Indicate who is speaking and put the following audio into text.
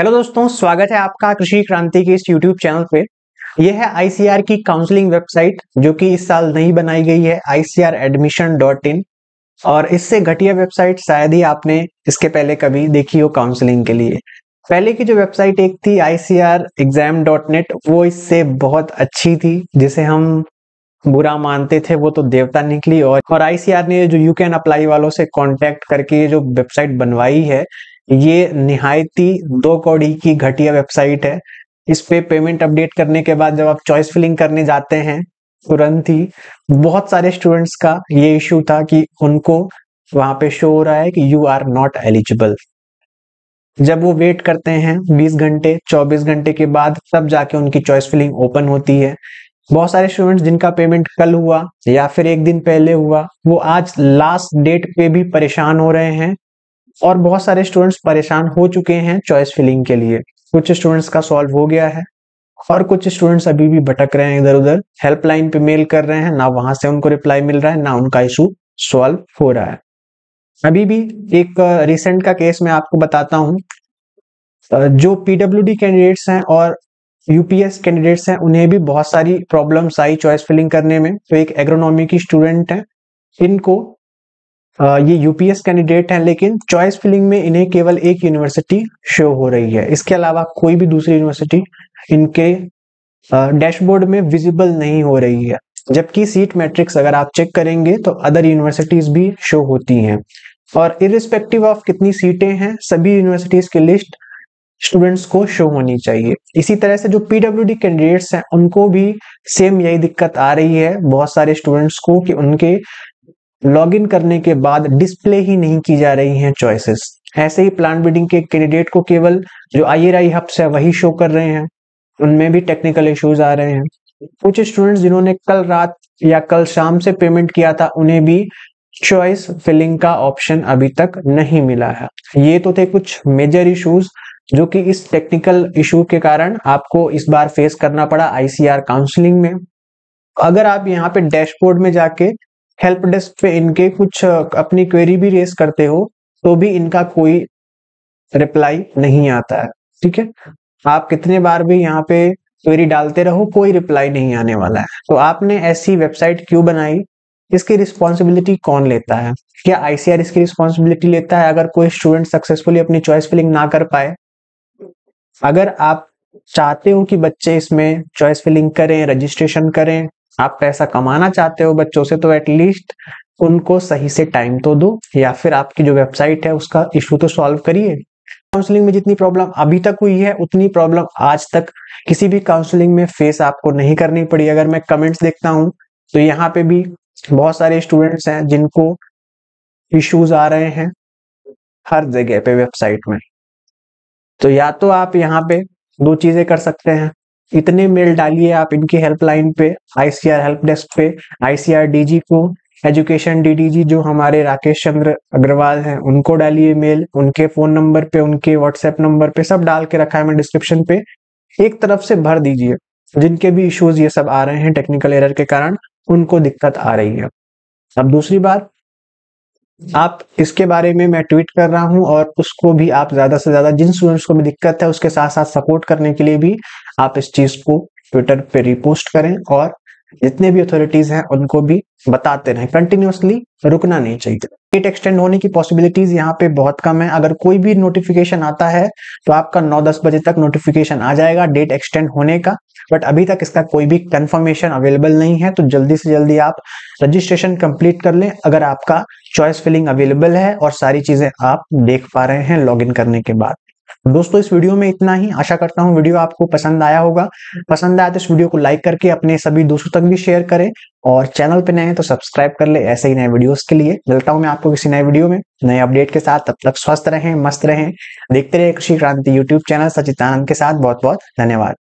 Speaker 1: Hello दोस्तों, स्वागत है आपका कृषि क्रांति के इस यूट्यूब चैनल पे। यह है आईसीआर की काउंसलिंग वेबसाइट जो कि इस साल नई बनाई गई है आईसीआर एडमिशन डॉट इन और इससे घटिया वेबसाइट शायद ही आपने इसके पहले कभी देखी हो काउंसलिंग के लिए। पहले की जो वेबसाइट एक थी आईसीआर एग्ज़ाम डॉट नेट वो इससे बहुत अच्छी थी, जिसे हम बुरा मानते थे, वो तो देवता निकली। और आईसीआर ने जो यू कैन अप्लाई वालों से कांटेक्ट करके जो वेबसाइट बनवाई है ये निहायती दो कौड़ी की घटिया वेबसाइट है। इस पे पेमेंट अपडेट करने के बाद जब आप चॉइस फिलिंग करने जाते हैं, तुरंत ही बहुत सारे स्टूडेंट्स का ये इशू था कि उनको वहाँ पे शो हो रहा है कि यू आर नॉट एलिजिबल जब वो वेट करते हैं 20 घंटे 24 घंटे के बाद तब जाके उनकी चॉइस फिलिंग ओपन होती है। बहुत सारे स्टूडेंट्स जिनका पेमेंट कल हुआ या फिर एक दिन पहले हुआ, वो आज लास्ट डेट पे भी परेशान हो रहे हैं। और बहुत सारे स्टूडेंट्स परेशान हो चुके हैं चॉइस फिलिंग के लिए। कुछ स्टूडेंट्स का सॉल्व हो गया है और कुछ स्टूडेंट्स अभी भी भटक रहे हैं इधर उधर हेल्पलाइन पे मेल कर रहे हैं, ना वहाँ से उनको रिप्लाई मिल रहा है, ना उनका इशू सॉल्व हो रहा है। अभी भी एक रिसेंट का केस मैं आपको बताता हूँ। जो पीडब्ल्यू कैंडिडेट्स हैं और यूपीएस कैंडिडेट्स हैं, उन्हें भी बहुत सारी प्रॉब्लम्स आई चॉइस फिलिंग करने में। तो एक एग्रोनॉमी की स्टूडेंट है, इनको ये यूपीएस कैंडिडेट हैं, लेकिन चॉइस फिलिंग में इन्हें केवल एक यूनिवर्सिटी शो हो रही है। इसके अलावा कोई भी दूसरी यूनिवर्सिटी इनके डैशबोर्ड में विजिबल नहीं हो रही है। जबकि सीट मैट्रिक्स अगर आप चेक करेंगे तो अदर यूनिवर्सिटीज भी शो होती हैं। और इरिस्पेक्टिव ऑफ़ कितनी सीटें हैं, सभी यूनिवर्सिटीज की लिस्ट स्टूडेंट्स को शो होनी चाहिए। इसी तरह से जो पीडब्ल्यू कैंडिडेट्स हैं, उनको भी सेम यही दिक्कत आ रही है। बहुत सारे स्टूडेंट्स को कि उनके लॉगिन करने के बाद डिस्प्ले ही नहीं की जा रही हैं चॉइसेस ऐसे ही प्लांट ब्रीडिंग के कैंडिडेट को केवल जो आई एर आई हब्स है वही शो कर रहे हैं। उनमें भी टेक्निकल इश्यूज़ आ रहे हैं। कुछ स्टूडेंट्स जिन्होंने कल रात या कल शाम से पेमेंट किया था, उन्हें भी चॉइस फिलिंग का ऑप्शन अभी तक नहीं मिला है। ये तो थे कुछ मेजर इश्यूज़ जो कि इस टेक्निकल इशू के कारण आपको इस बार फेस करना पड़ा आईसीआर काउंसलिंग में। अगर आप यहाँ पे डैशबोर्ड में जाके हेल्प डेस्क पे इनके कुछ अपनी क्वेरी भी रेस करते हो तो भी इनका कोई रिप्लाई नहीं आता है, ठीक है? आप कितने बार भी यहाँ पे क्वेरी डालते रहो, कोई रिप्लाई नहीं आने वाला है। तो आपने ऐसी वेबसाइट क्यों बनाई? इसकी रिस्पॉन्सिबिलिटी कौन लेता है? क्या आईसीआर इसकी रिस्पॉन्सिबिलिटी लेता है अगर कोई स्टूडेंट सक्सेसफुली अपनी चॉइस फिलिंग ना कर पाए? अगर आप चाहते हो कि बच्चे इसमें चॉइस फिलिंग करें रजिस्ट्रेशन करें आप पैसा कमाना चाहते हो बच्चों से तो एटलीस्ट उनको सही से टाइम तो दो, या फिर आपकी जो वेबसाइट है उसका इशू तो सॉल्व करिए। काउंसलिंग में जितनी प्रॉब्लम अभी तक हुई है, उतनी प्रॉब्लम आज तक किसी भी काउंसलिंग में फेस आपको नहीं करनी पड़ी। अगर मैं कमेंट्स देखता हूँ तो यहाँ पे भी बहुत सारे स्टूडेंट्स हैं जिनको इश्यूज़ आ रहे हैं हर जगह पे वेबसाइट में। तो या तो आप यहाँ पे दो चीज़ें कर सकते हैं। इतने मेल डालिए आप इनकी हेल्पलाइन पे आईसीआर हेल्प डेस्क पे आईसीआर डीजी को एजुकेशन डीडीजी जो हमारे राकेश चंद्र अग्रवाल हैं, उनको डालिए मेल उनके फ़ोन नंबर पे, उनके व्हाट्सएप नंबर पे, सब डाल के रखा है मैं डिस्क्रिप्शन पे। एक तरफ़ से भर दीजिए, जिनके भी इश्यूज़ ये सब आ रहे हैं टेक्निकल एरर के कारण, उनको दिक्कत आ रही है। अब दूसरी बात आप इसके बारे में मैं ट्वीट कर रहा हूँ और उसको भी आप ज़्यादा से ज़्यादा, जिन स्टूडेंट्स को भी दिक्कत है, उसके साथ साथ सपोर्ट करने के लिए भी आप इस चीज़ को ट्विटर पे रिपोस्ट करें और जितने भी अथॉरिटीज हैं, उनको भी बताते रहें। कंटिन्यूसली रुकना नहीं चाहिए। डेट एक्सटेंड होने की पॉसिबिलिटीज यहाँ पे बहुत कम है। अगर कोई भी नोटिफिकेशन आता है तो आपका 9-10 बजे तक नोटिफिकेशन आ जाएगा डेट एक्सटेंड होने का। बट अभी तक इसका कोई भी कंफर्मेशन अवेलेबल नहीं है तो जल्दी से जल्दी आप रजिस्ट्रेशन कंप्लीट कर लें। अगर आपका चॉइस फिलिंग अवेलेबल है और सारी चीज़ें आप देख पा रहे हैं लॉग करने के बाद। दोस्तों, इस वीडियो में इतना ही। आशा करता हूँ वीडियो आपको पसंद आया होगा। पसंद आया तो इस वीडियो को लाइक करके अपने सभी दोस्तों तक भी शेयर करें और चैनल पे नए हैं तो सब्सक्राइब कर ले ऐसे ही नए वीडियोस के लिए। मिलता हूँ मैं आपको किसी नए वीडियो में। नए अपडेट के साथ तब तक स्वस्थ रहें, मस्त रहें। देखते रहे कृषि क्रांति यूट्यूब चैनल सचिदानंद के साथ। बहुत बहुत धन्यवाद।